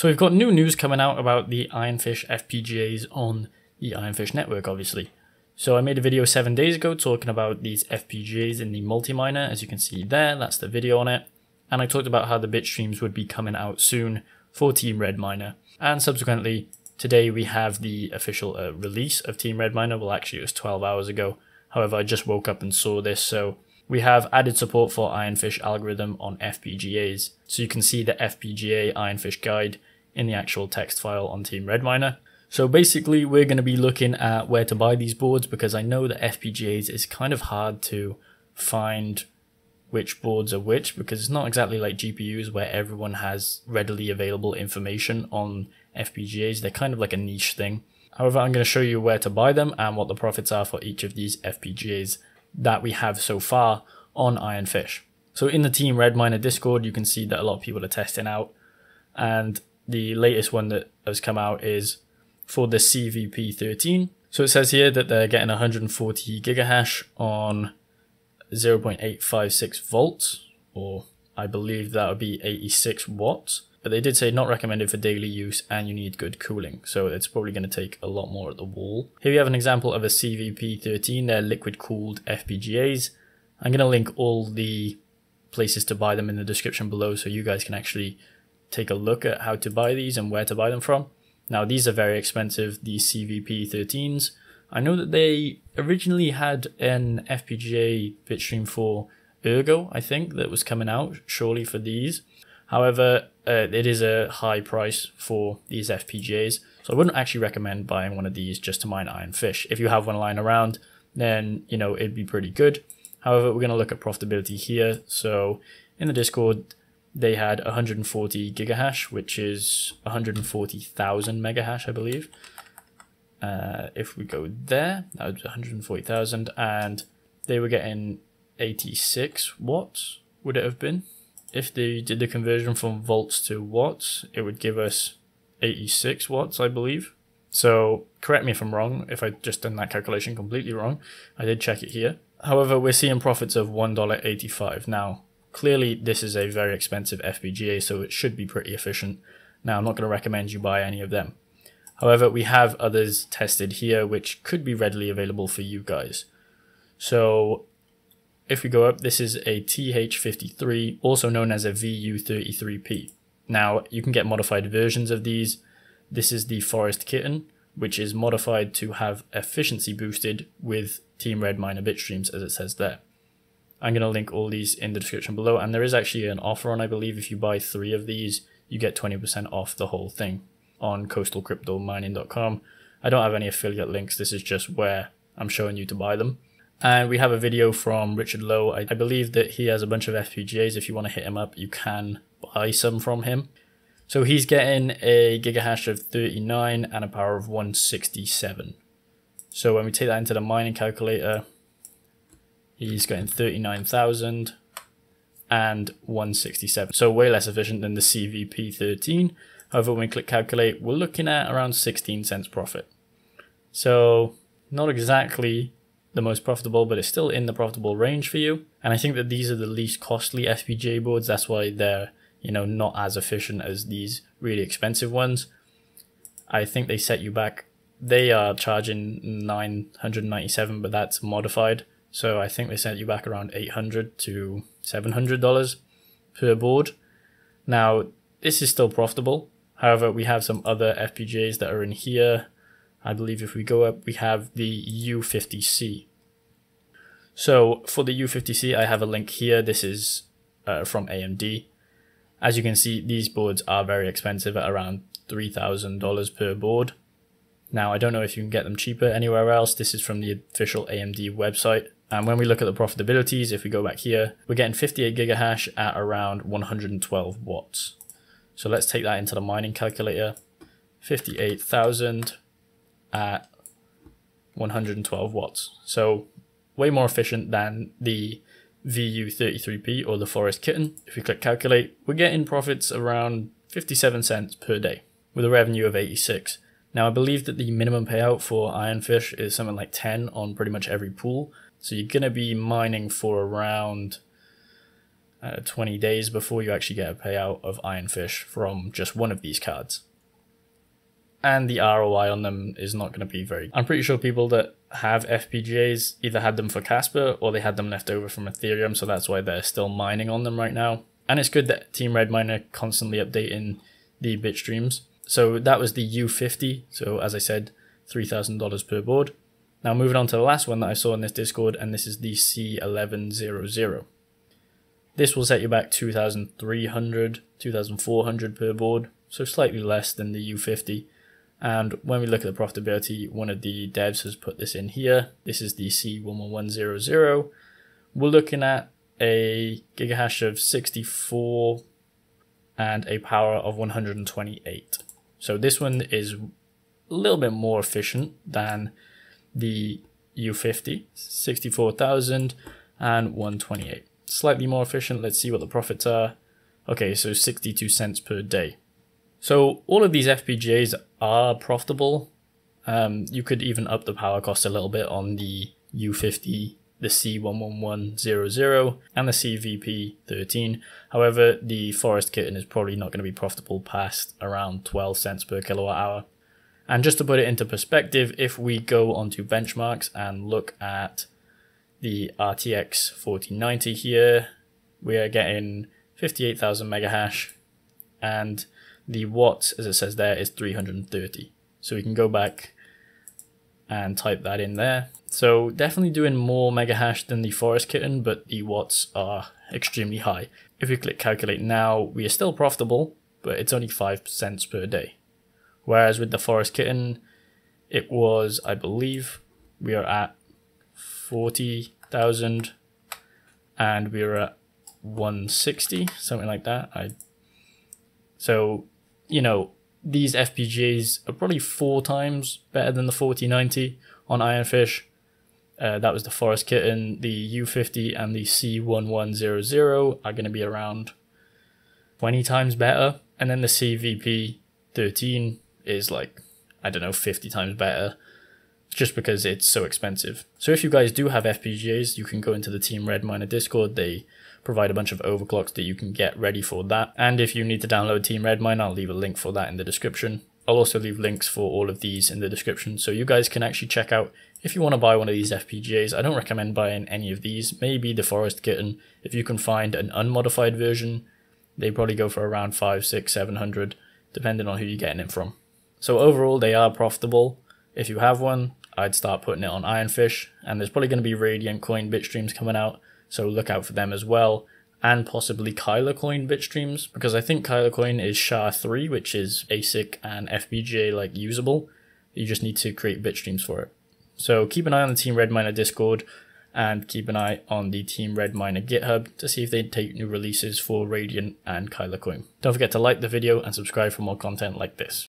So we've got new news coming out about the Ironfish FPGAs on the Ironfish network, obviously. So I made a video seven days ago talking about these FPGAs in the multi-miner, as you can see there, that's the video on it. And I talked about how the bit streams would be coming out soon for Team Red Miner. And subsequently, today we have the official uh, release of Team Red Miner. Well, actually it was 12 hours ago. However, I just woke up and saw this, so we have added support for Ironfish algorithm on FPGAs. So you can see the FPGA Ironfish guide in the actual text file on Team Red Miner. So basically we're going to be looking at where to buy these boards because I know that FPGAs is kind of hard to find which boards are which because it's not exactly like GPUs where everyone has readily available information on FPGAs. They're kind of like a niche thing. However, I'm going to show you where to buy them and what the profits are for each of these FPGAs that we have so far on Ironfish. So in the Team Red Miner Discord, you can see that a lot of people are testing out and the latest one that has come out is for the CVP13. So it says here that they're getting 140 gigahash on 0.856 volts, or I believe that would be 86 watts. But they did say not recommended for daily use and you need good cooling, so it's probably going to take a lot more at the wall. Here we have an example of a CVP13, they're liquid cooled FPGAs. I'm going to link all the places to buy them in the description below so you guys can actually take a look at how to buy these and where to buy them from. Now these are very expensive, these CVP13s. I know that they originally had an FPGA bitstream for Ergo, I think, that was coming out surely for these. However, uh, it is a high price for these FPGAs, so I wouldn't actually recommend buying one of these just to mine Ironfish. If you have one lying around, then you know it'd be pretty good. However, we're going to look at profitability here. So in the Discord, they had 140 gigahash, which is 140,000 megahash, I believe. Uh, if we go there, that be 140,000, and they were getting 86 watts, would it have been? If they did the conversion from volts to watts, it would give us 86 watts, I believe. So correct me if I'm wrong, if I just done that calculation completely wrong. I did check it here. However, we're seeing profits of $1.85. Now, Clearly, this is a very expensive FPGA, so it should be pretty efficient. Now, I'm not going to recommend you buy any of them. However, we have others tested here, which could be readily available for you guys. So if we go up, this is a TH53, also known as a VU33P. Now, you can get modified versions of these. This is the Forest Kitten, which is modified to have efficiency boosted with Team Red Miner bitstreams, as it says there. I'm going to link all these in the description below. And there is actually an offer on, I believe, if you buy three of these, you get 20% off the whole thing on coastalcryptomining.com. I don't have any affiliate links. This is just where I'm showing you to buy them. And we have a video from Richard Lowe. I, I believe that he has a bunch of FPGAs. If you want to hit him up, you can buy some from him. So he's getting a gigahash of 39 and a power of 167. So when we take that into the mining calculator, he's getting 39,000 and 167. So way less efficient than the CVP13. However, when we click calculate, we're looking at around 16 cents profit. So not exactly the most profitable, but it's still in the profitable range for you. And I think that these are the least costly FPGA boards. That's why they're, you know, not as efficient as these really expensive ones. I think they set you back. They are charging 997, but that's modified. So I think they sent you back around 800 to $700 per board. Now, this is still profitable. However, we have some other FPGAs that are in here. I believe if we go up, we have the U50C. So for the U50C, I have a link here. This is uh, from AMD. As you can see, these boards are very expensive at around $3,000 per board. Now, I don't know if you can get them cheaper anywhere else. This is from the official AMD website. And when we look at the profitabilities, if we go back here, we're getting 58 gigahash at around 112 watts. So let's take that into the mining calculator. 58,000 at 112 watts. So way more efficient than the VU33P or the Forest Kitten. If we click calculate, we're getting profits around 57 cents per day with a revenue of 86. Now I believe that the minimum payout for Ironfish is something like 10 on pretty much every pool. So you're going to be mining for around uh, 20 days before you actually get a payout of Ironfish from just one of these cards. And the ROI on them is not going to be very. I'm pretty sure people that have FPGAs either had them for Kaspa or they had them left over from Ethereum, so that's why they're still mining on them right now. And it's good that Team Red Mine are constantly updating the bit streams. So that was the U50. So as I said, $3,000 per board. Now moving on to the last one that I saw in this Discord, and this is the C1100. This will set you back 2,300, 2,400 per board, so slightly less than the U50. And when we look at the profitability, one of the devs has put this in here. This is the C11100. We're looking at a gigahash of 64 and a power of 128. So this one is a little bit more efficient than the U50, 64,000 and 128. Slightly more efficient. Let's see what the profits are. Okay, so 62 cents per day. So all of these FPGAs are profitable. Um, you could even up the power cost a little bit on the U50, the C11100, and the CVP13. However, the Forest Kitten is probably not going to be profitable past around 12 cents per kilowatt hour. And just to put it into perspective, if we go onto benchmarks and look at the RTX 4090 here, we are getting 58,000 mega hash and the watts, as it says there, is 330. So we can go back and type that in there. So definitely doing more mega hash than the Forest Kitten, but the watts are extremely high. If we click calculate now, we are still profitable, but it's only 5 cents per day. Whereas with the Forest Kitten, it was, I believe, we are at 40,000 and we are at 160, something like that. I So, you know, these FPGAs are probably four times better than the 4090 on Ironfish. Uh, that was the Forest Kitten, the U50 and the C1100 are going to be around 20 times better. And then the CVP 13 is like, I don't know, 50 times better just because it's so expensive. So if you guys do have FPGAs, you can go into the Team Red Miner Discord. They provide a bunch of overclocks that you can get ready for that. And if you need to download Team Red Miner, I'll leave a link for that in the description. I'll also leave links for all of these in the description so you guys can actually check out if you want to buy one of these FPGAs. I don't recommend buying any of these, maybe the Forest Kitten. If you can find an unmodified version, they probably go for around five, six, seven hundred, depending on who you're getting it from. So overall, they are profitable. If you have one, I'd start putting it on Ironfish, and there's probably going to be Radiant Coin bitstreams coming out, so look out for them as well, and possibly Kylacoin bitstreams, because I think Kylacoin is SHA-3, which is ASIC and FPGA like usable. You just need to create bitstreams for it. So keep an eye on the Team Red Miner Discord, and keep an eye on the Team Red Miner GitHub to see if they take new releases for Radiant and Kylacoin. Don't forget to like the video and subscribe for more content like this.